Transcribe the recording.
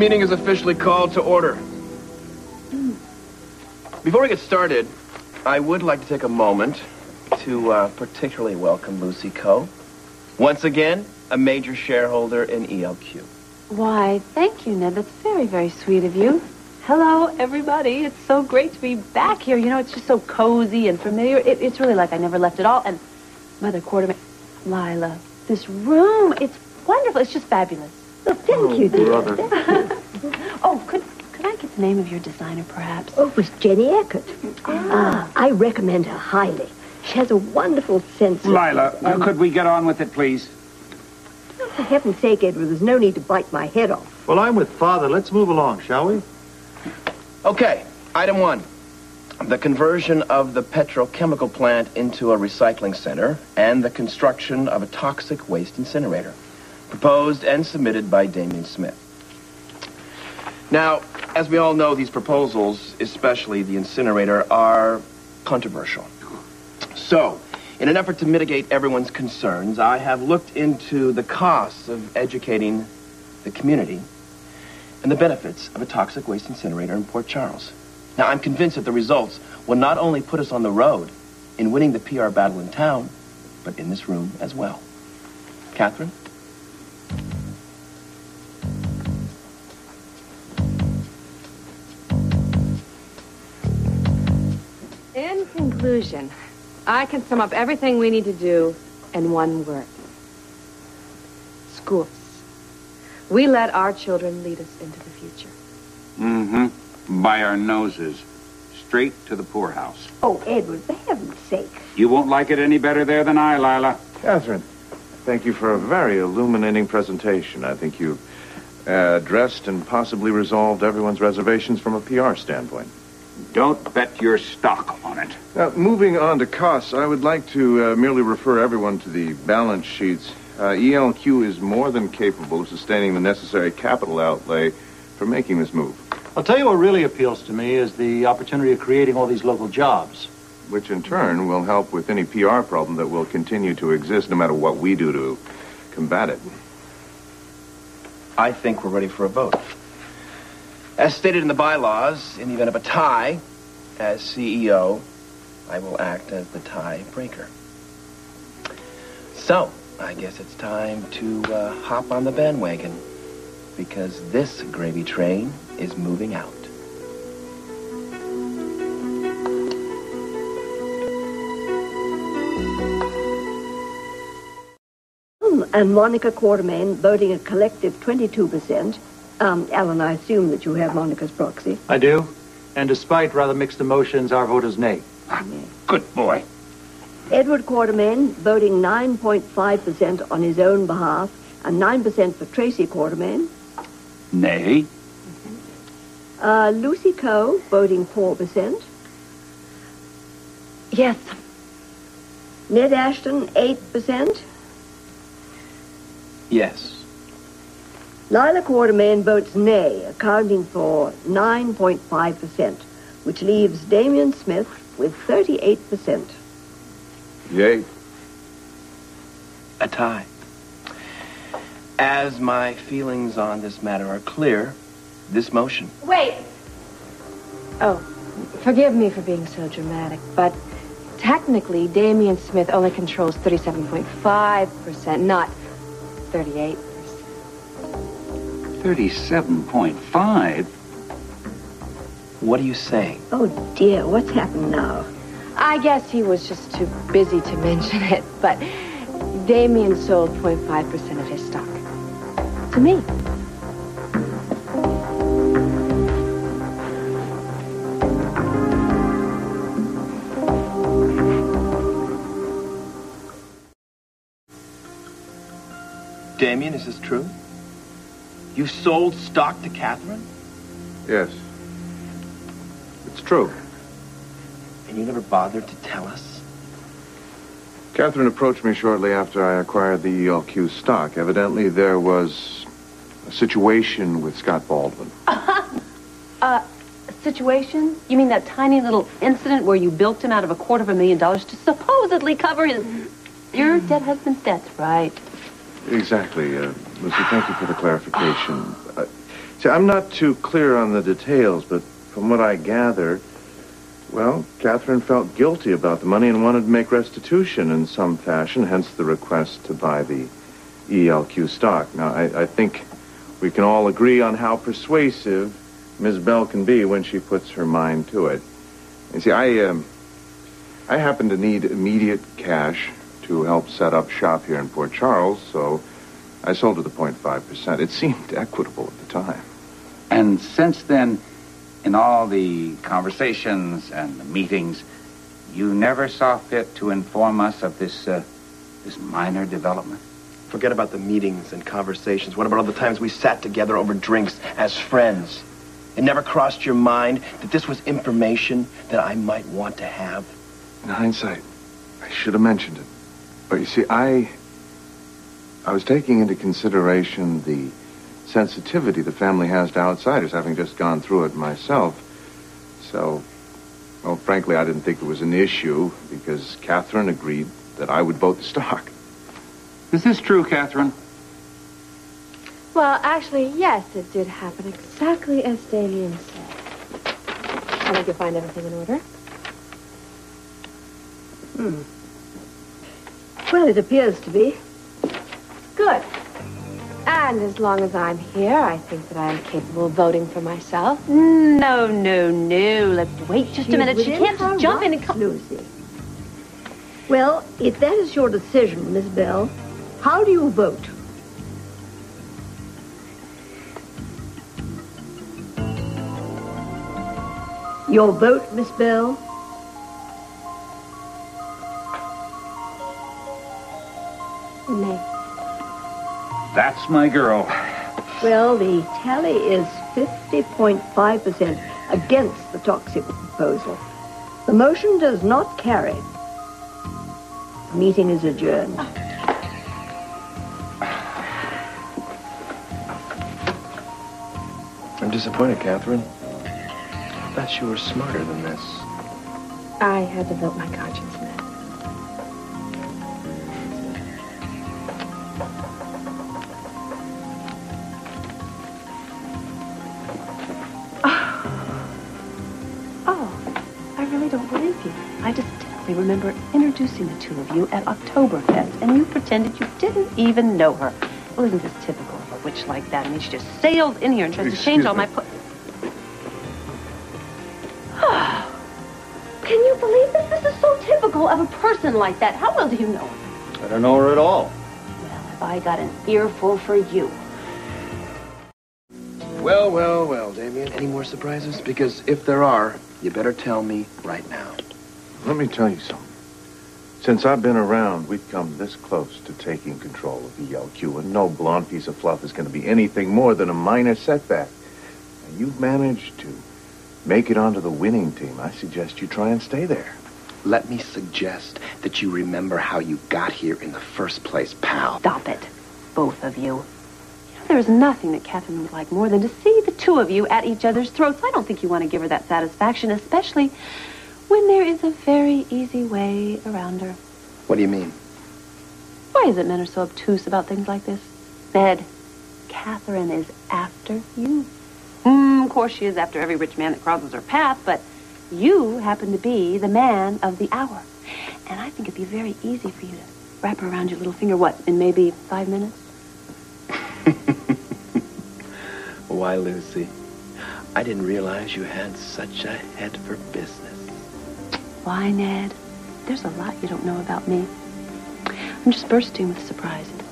Meeting is officially called to order. Before we get started, I would like to take a moment to uh, particularly welcome Lucy Coe. Once again, a major shareholder in ELQ. Why, thank you, Ned. That's very, very sweet of you. Hello, everybody. It's so great to be back here. You know, it's just so cozy and familiar. It, it's really like I never left at all. And Mother Quartermaine, Lila, this room, it's wonderful. It's just fabulous. Oh, thank you, dear. brother. Oh, could could I get the name of your designer, perhaps? Oh, it was Jenny Eckert. Ah, I recommend her highly. She has a wonderful sense of... Lila, uh, could we get on with it, please? For heaven's sake, Edward, there's no need to bite my head off. Well, I'm with Father. Let's move along, shall we? Okay, item one. The conversion of the petrochemical plant into a recycling center and the construction of a toxic waste incinerator. Proposed and submitted by Damian Smith. Now, as we all know, these proposals, especially the incinerator, are controversial. So, in an effort to mitigate everyone's concerns, I have looked into the costs of educating the community and the benefits of a toxic waste incinerator in Port Charles. Now, I'm convinced that the results will not only put us on the road in winning the PR battle in town, but in this room as well. Katherine? Conclusion, I can sum up everything we need to do in one word. Schools. We let our children lead us into the future. Mm-hmm. By our noses. Straight to the poorhouse. Oh, Edward, for heaven's sake. You won't like it any better there than I, Lila. Katherine, thank you for a very illuminating presentation. I think you uh, addressed and possibly resolved everyone's reservations from a PR standpoint. Don't bet your stock on it. Now, moving on to costs, I would like to uh, merely refer everyone to the balance sheets. Uh, ELQ is more than capable of sustaining the necessary capital outlay for making this move, I'll tell you what really appeals to me is the opportunity of creating all these local jobs. which in turn will help with any PR problem that will continue to exist no matter what we do to combat it. I think we're ready for a vote. As stated in the bylaws, in the event of a tie, as CEO, I will act as the tie breaker. So, I guess it's time to uh, hop on the bandwagon because this gravy train is moving out. And Monica Quartermaine voting a collective 22%. Um, Alan, I assume that you have Monica's proxy. I do. And despite rather mixed emotions, our vote is nay. Good boy. Edward Quartermaine voting 9.5% on his own behalf and 9% for Tracy Quartermaine. Nay. Uh, Lucy Coe voting 4%. Yes. Ned Ashton, 8%. Yes. Lila Quartermaine votes nay, accounting for 9.5%, which leaves Damian Smith with 38%. Yay. A tie. As my feelings on this matter are clear, this motion Wait. Oh, forgive me for being so dramatic, but technically, Damian Smith only controls 37.5%, not 38%. 37.5? What are you saying? Oh dear, what's happened now? I guess he was just too busy to mention it, but Damian sold 0.5% of his stock. To me. Damian, is this true? You sold stock to Katherine? Yes. It's true. And you never bothered to tell us? Katherine approached me shortly after I acquired the ELQ stock. Evidently, there was a situation with Scott Baldwin. Uh, situation? You mean that tiny little incident where you bilked him out of a quarter of a million dollars to supposedly cover his your dead husband's debts, right? Exactly. Uh, Lucy, thank you for the clarification. Uh, See, I'm not too clear on the details, but from what I gather, well, Katherine felt guilty about the money and wanted to make restitution in some fashion, hence the request to buy the ELQ stock. Now, I, I think we can all agree on how persuasive Ms. Bell can be when she puts her mind to it. You see, I, um, I happen to need immediate cash to help set up shop here in Port Charles, so I sold her the 0.5%. It seemed equitable at the time. And since then, in all the conversations and the meetings, you never saw fit to inform us of this, uh, this minor development? Forget about the meetings and conversations. What about all the times we sat together over drinks as friends? It never crossed your mind that this was information that I might want to have? In hindsight, I should have mentioned it. But you see, I... I was taking into consideration the sensitivity the family has to outsiders, having just gone through it myself. So, well, frankly, I didn't think it was an issue because Katherine agreed that I would vote the stock. Is this true, Katherine? Well, actually, yes, it did happen exactly as Damian said. I think you'll find everything in order. Hmm. Well, it appears to be. Good. And as long as I'm here, I think that I am capable of voting for myself. No, no, no. Let's wait just She's a minute. She can't just jump in and come. Lucy. Well, if that is your decision, Miss Bell, how do you vote? Your vote, Miss Bell? That's my girl. Well, the tally is 50.5% against the toxic proposal. The motion does not carry. The meeting is adjourned. I'm disappointed, Katherine. I thought you were smarter than this. I had to vote my conscience, Ned. I distinctly remember introducing the two of you at Oktoberfest, and you pretended you didn't even know her. Well, isn't this typical of a witch like that? I mean, she just sails in here and tries to change Excuse all my... Pl- Can you believe this? This is so typical of a person like that. How well do you know her? I don't know her at all. Well, if I got an earful for you. Well, well, well, Damian. Any more surprises? Because if there are, you better tell me right now. Let me tell you something. Since I've been around, we've come this close to taking control of the ELQ, and no blonde piece of fluff is going to be anything more than a minor setback. And you've managed to make it onto the winning team. I suggest you try and stay there. Let me suggest that you remember how you got here in the first place, pal. Stop it, both of you. You know, there is nothing that Katherine would like more than to see the two of you at each other's throats. I don't think you want to give her that satisfaction, especially when there is a very easy way around her. What do you mean? Why is it men are so obtuse about things like this? Ned, Katherine is after you. Mm, of course, she is after every rich man that crosses her path, but you happen to be the man of the hour. And I think it'd be very easy for you to wrap her around your little finger, what, in maybe five minutes? Why, Lucy? I didn't realize you had such a head for business. Why, Ned? There's a lot you don't know about me. I'm just bursting with surprises.